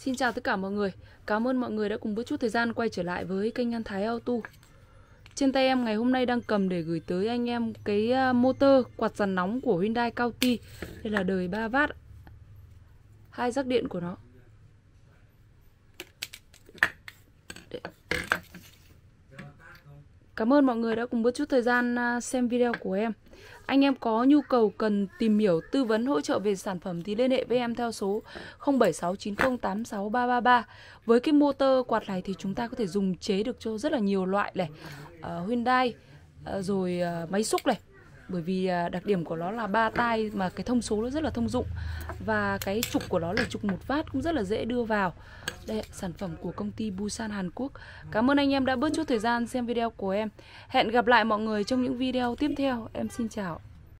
Xin chào tất cả mọi người. Cảm ơn mọi người đã cùng bớt chút thời gian quay trở lại với kênh An Thái Auto. Trên tay em ngày hôm nay đang cầm để gửi tới anh em cái à, motor quạt dàn nóng của Hyundai cauti Đây là đời 3W Hai rắc điện của nó. Cảm ơn mọi người đã cùng bớt chút thời gian à, xem video của em anh em có nhu cầu cần tìm hiểu tư vấn hỗ trợ về sản phẩm thì liên hệ với em theo số 0769086333. Với cái motor quạt này thì chúng ta có thể dùng chế được cho rất là nhiều loại này. Uh, Hyundai uh, rồi uh, máy xúc này. Bởi vì à, đặc điểm của nó là ba tay mà cái thông số nó rất là thông dụng và cái trục của nó là trục một vát cũng rất là dễ đưa vào. Đây sản phẩm của công ty Busan Hàn Quốc. Cảm ơn anh em đã bớt chút thời gian xem video của em. Hẹn gặp lại mọi người trong những video tiếp theo. Em xin chào.